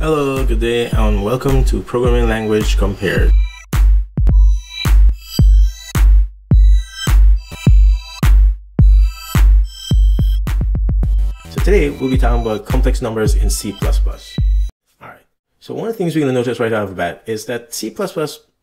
Hello, good day, and welcome to Programming Language Compared. So today we'll be talking about complex numbers in C++. Alright, so one of the things we're going to notice right out of the bat is that C++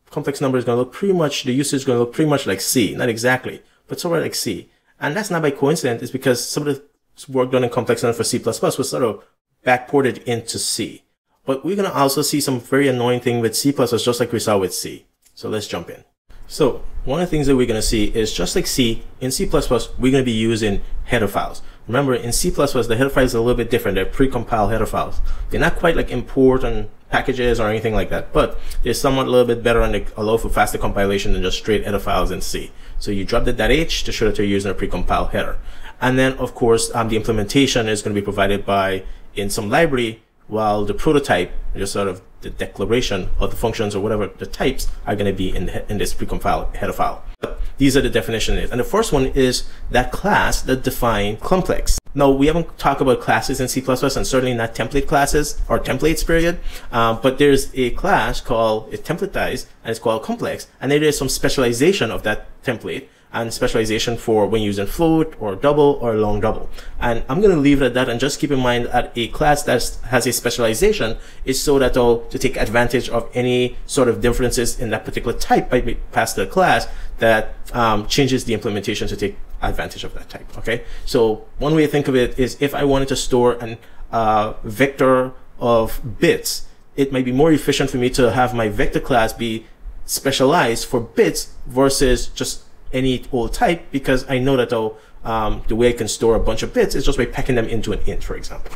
complex number is going to look pretty much, the usage is going to look pretty much like C. Not exactly, but sort of like C. And that's not by coincidence, it's because some of the work done in complex number for C++ was sort of backported into C. But we're going to also see some very annoying thing with C++ just like we saw with C. So let's jump in. So one of the things that we're going to see is just like C, in C++, we're going to be using header files. Remember, in C++, the header files are a little bit different. They're pre-compiled header files. They're not quite like important packages or anything like that, but they're somewhat a little bit better and they allow for faster compilation than just straight header files in C. So you drop the .h to show that you're using a pre-compiled header. And then, of course, um, the implementation is going to be provided by in some library, while the prototype, just sort of the declaration of the functions or whatever the types are going to be in, the, in this precompiled header file. But These are the definitions. And the first one is that class that define complex. Now, we haven't talked about classes in C++ and certainly not template classes or templates period. Um, but there's a class called it's templatized and it's called complex. And there is some specialization of that template and specialization for when using float or double or long double. And I'm going to leave it at that and just keep in mind that a class that has a specialization is so that all to take advantage of any sort of differences in that particular type by past the class that um, changes the implementation to take advantage of that type. Okay. So one way to think of it is if I wanted to store an uh, vector of bits, it might be more efficient for me to have my vector class be specialized for bits versus just any old type because I know that oh, um, the way I can store a bunch of bits is just by packing them into an int, for example.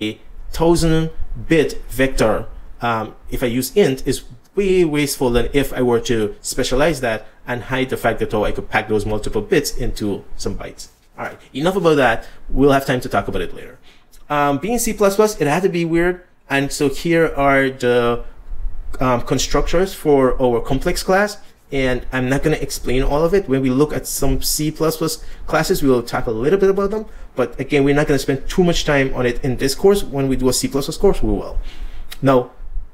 A thousand bit vector, um, if I use int, is way wasteful than if I were to specialize that and hide the fact that oh, I could pack those multiple bits into some bytes. All right, enough about that. We'll have time to talk about it later. Um, being C++, it had to be weird. And so here are the um, constructors for our complex class and I'm not going to explain all of it. When we look at some C++ classes, we will talk a little bit about them. But again, we're not going to spend too much time on it in this course. When we do a C++ course, we will. Now,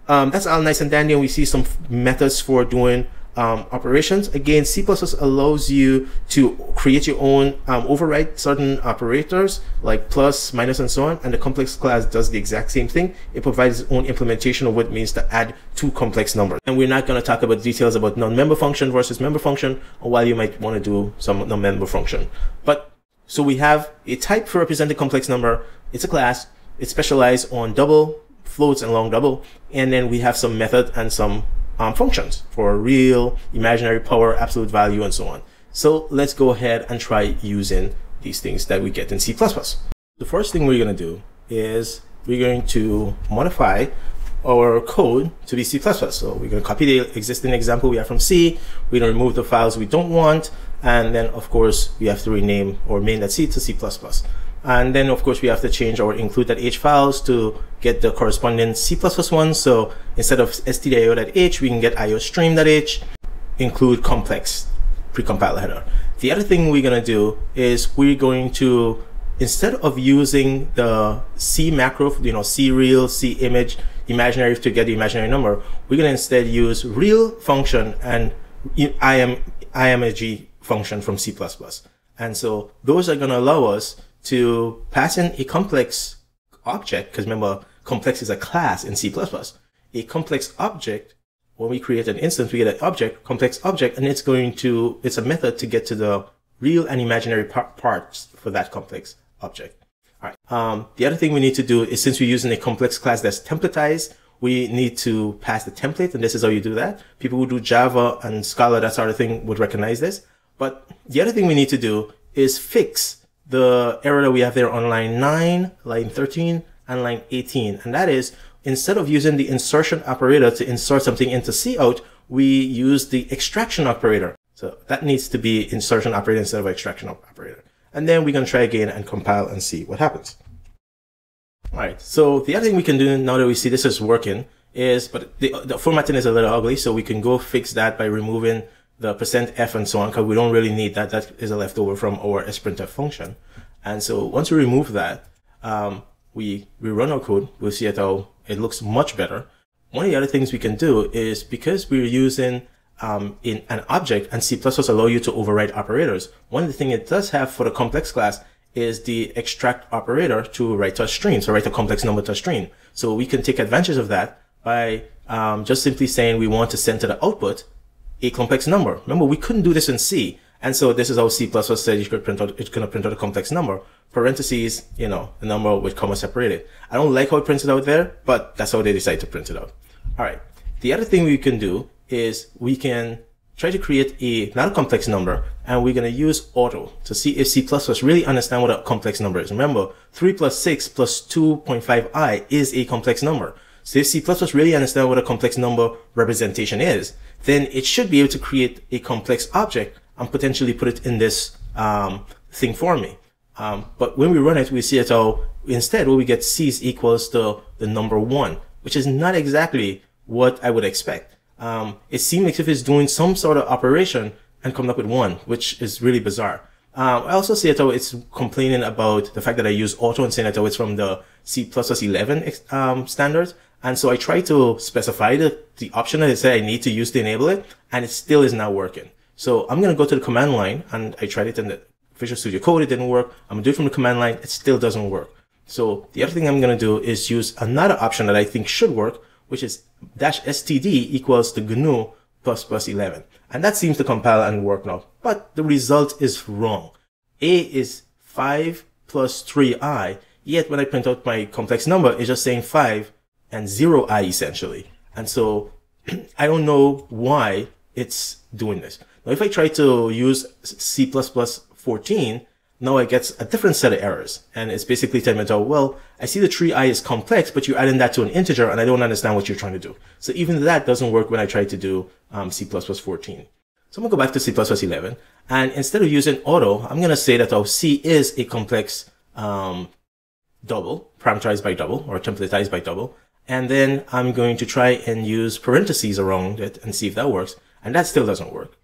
um, that's all nice and dandy, and we see some methods for doing um, operations. Again, C++ allows you to create your own um, override certain operators like plus, minus, and so on. And the complex class does the exact same thing. It provides its own implementation of what it means to add two complex numbers. And we're not going to talk about details about non-member function versus member function, or why you might want to do some non-member function. But so we have a type for representing complex number. It's a class. It's specialized on double, floats, and long double. And then we have some method and some um, functions for real, imaginary power, absolute value, and so on. So let's go ahead and try using these things that we get in C++. The first thing we're going to do is we're going to modify our code to be C++. So we're going to copy the existing example we have from C. We're going to remove the files we don't want. And then, of course, we have to rename our main.c to C++. And then, of course, we have to change our include.h files to get the corresponding C++ one. So instead of stdio.h, we can get iostream.h, include complex precompile header. The other thing we're going to do is we're going to, instead of using the C macro, you know, creal, C image, imaginary to get the imaginary number, we're going to instead use real function and im, img function from C++. And so those are going to allow us to pass in a complex object, because remember, complex is a class in C++, a complex object, when we create an instance, we get an object, complex object, and it's going to, it's a method to get to the real and imaginary par parts for that complex object. All right. Um, the other thing we need to do is since we're using a complex class that's templatized, we need to pass the template, and this is how you do that. People who do Java and Scala, that sort of thing, would recognize this. But the other thing we need to do is fix the error that we have there on line 9, line 13, and line 18. And that is, instead of using the insertion operator to insert something into cout, we use the extraction operator. So that needs to be insertion operator instead of extraction operator. And then we're going to try again and compile and see what happens. All right. So the other thing we can do now that we see this is working is, but the, the formatting is a little ugly. So we can go fix that by removing the percent %f and so on, because we don't really need that. That is a leftover from our sprintf function. And so once we remove that, um, we, we run our code, we'll see that our It looks much better. One of the other things we can do is because we're using um, in an object and C++ allow you to override operators. One of the things it does have for the complex class is the extract operator to write to a string, so write a complex number to a string. So we can take advantage of that by um, just simply saying we want to send to the output a complex number. Remember, we couldn't do this in C. And so this is how C++ said you could print out, it's going to print out a complex number. Parentheses, you know, the number with comma separated. I don't like how it prints it out there, but that's how they decide to print it out. All right. The other thing we can do is we can try to create a, not a complex number, and we're going to use auto to see if C++ really understand what a complex number is. Remember, 3 plus 6 plus 2.5i is a complex number. So if C++ really understand what a complex number representation is, then it should be able to create a complex object and potentially put it in this um, thing for me. Um, but when we run it, we see it all instead what we get C is equals to the number one, which is not exactly what I would expect. Um, it seems like if it's doing some sort of operation and coming up with one, which is really bizarre. Um, I also see it how it's complaining about the fact that I use auto and saying that oh, it's from the C++ 11 um, standards. And so I try to specify the, the option that I said I need to use to enable it, and it still is not working. So I'm going to go to the command line, and I tried it in the Visual Studio Code. It didn't work. I'm going to do it from the command line. It still doesn't work. So the other thing I'm going to do is use another option that I think should work, which is dash std equals the GNU plus plus 11. And that seems to compile and work now. But the result is wrong. A is 5 plus 3i, yet when I print out my complex number, it's just saying 5 and 0i essentially. And so I don't know why it's doing this. Now if I try to use C++ 14, now it gets a different set of errors. And it's basically telling me, oh, well, I see the tree i is complex, but you're adding that to an integer and I don't understand what you're trying to do. So even that doesn't work when I try to do um, C++ 14. So I'm gonna go back to C++ 11 and instead of using auto, I'm gonna say that oh, C is a complex um, double, parameterized by double or templatized by double. And then I'm going to try and use parentheses around it and see if that works. And that still doesn't work.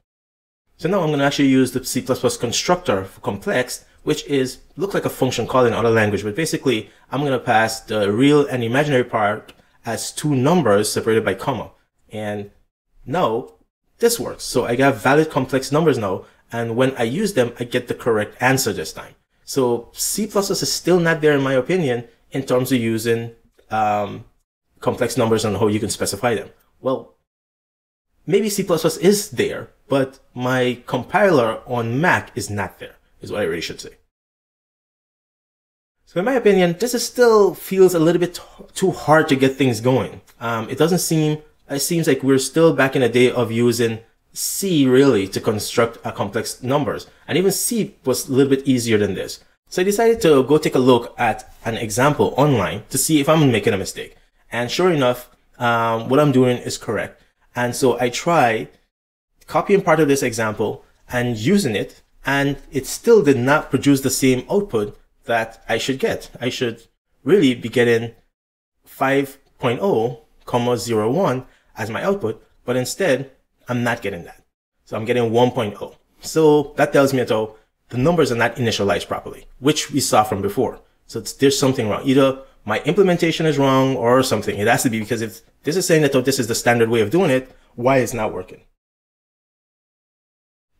So now I'm going to actually use the C++ constructor for complex, which is, looks like a function called in other language, but basically I'm going to pass the real and imaginary part as two numbers separated by comma. And now this works. So I got valid complex numbers now. And when I use them, I get the correct answer this time. So C++ is still not there in my opinion in terms of using um, complex numbers and how you can specify them. Well, maybe C++ is there, but my compiler on Mac is not there, is what I really should say. So in my opinion, this is still feels a little bit too hard to get things going. Um, it doesn't seem, it seems like we're still back in the day of using C really to construct a complex numbers. And even C was a little bit easier than this. So I decided to go take a look at an example online to see if I'm making a mistake. And sure enough, um, what I'm doing is correct. And so I try copying part of this example and using it, and it still did not produce the same output that I should get. I should really be getting 5.0, comma 01 as my output, but instead I'm not getting that. So I'm getting 1.0. So that tells me that the numbers are not initialized properly, which we saw from before. So there's something wrong. Either my implementation is wrong or something. It has to be because if this is saying that this is the standard way of doing it, why is not working?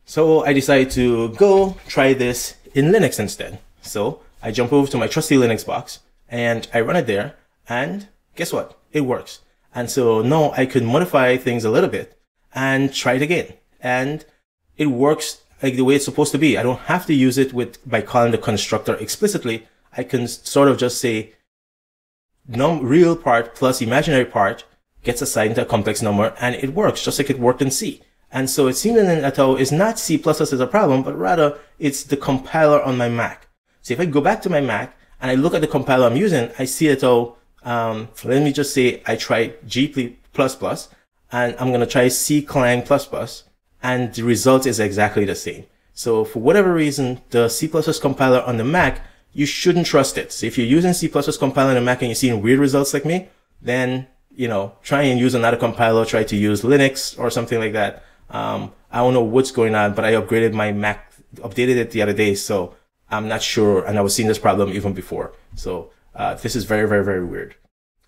So I decided to go try this in Linux instead. So I jump over to my trusty Linux box and I run it there and guess what? It works. And so now I could modify things a little bit and try it again. And it works like the way it's supposed to be. I don't have to use it with by calling the constructor explicitly. I can sort of just say num real part plus imaginary part gets assigned to a complex number and it works just like it worked in C. And so it seems that all is not C++ as a problem, but rather it's the compiler on my Mac. So if I go back to my Mac and I look at the compiler I'm using, I see it all, um, let me just say I try G++ and I'm going to try C Clang++, and the result is exactly the same. So for whatever reason, the C++ compiler on the Mac you shouldn't trust it. So if you're using C++ compiler on a Mac and you're seeing weird results like me, then, you know, try and use another compiler, try to use Linux or something like that. Um, I don't know what's going on, but I upgraded my Mac, updated it the other day. So I'm not sure. And I was seeing this problem even before. So, uh, this is very, very, very weird.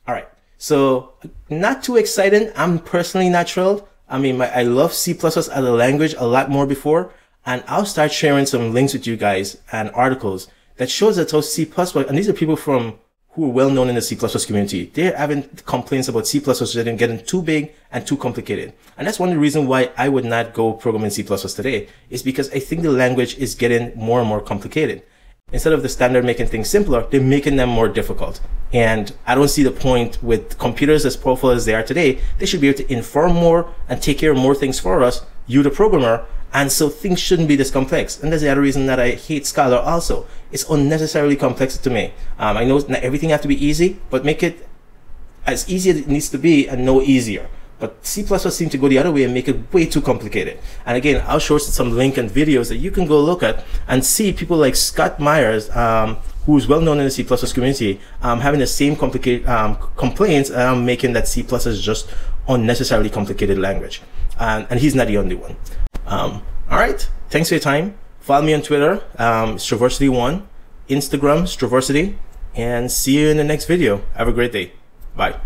All right. So not too exciting. I'm personally not thrilled. I mean, my, I love C++ as a language a lot more before, and I'll start sharing some links with you guys and articles that shows that how C++, and these are people from who are well known in the C++ community. They're having complaints about C++ getting, getting too big and too complicated. And that's one of the reasons why I would not go programming C++ today is because I think the language is getting more and more complicated. Instead of the standard making things simpler, they're making them more difficult. And I don't see the point with computers as powerful as they are today. They should be able to inform more and take care of more things for us, you the programmer, and so things shouldn't be this complex. And that's the other reason that I hate Scala also. It's unnecessarily complex to me. Um, I know not everything has to be easy, but make it as easy as it needs to be and no easier. But C++ seems to go the other way and make it way too complicated. And again, I'll show some link and videos that you can go look at and see people like Scott Meyers, um, who's well known in the C++ community, um, having the same complicated um, complaints, um, making that C++ is just unnecessarily complicated language. And, and he's not the only one. Um, all right. Thanks for your time. Follow me on Twitter, um, Striversity1, Instagram, Striversity, and see you in the next video. Have a great day. Bye.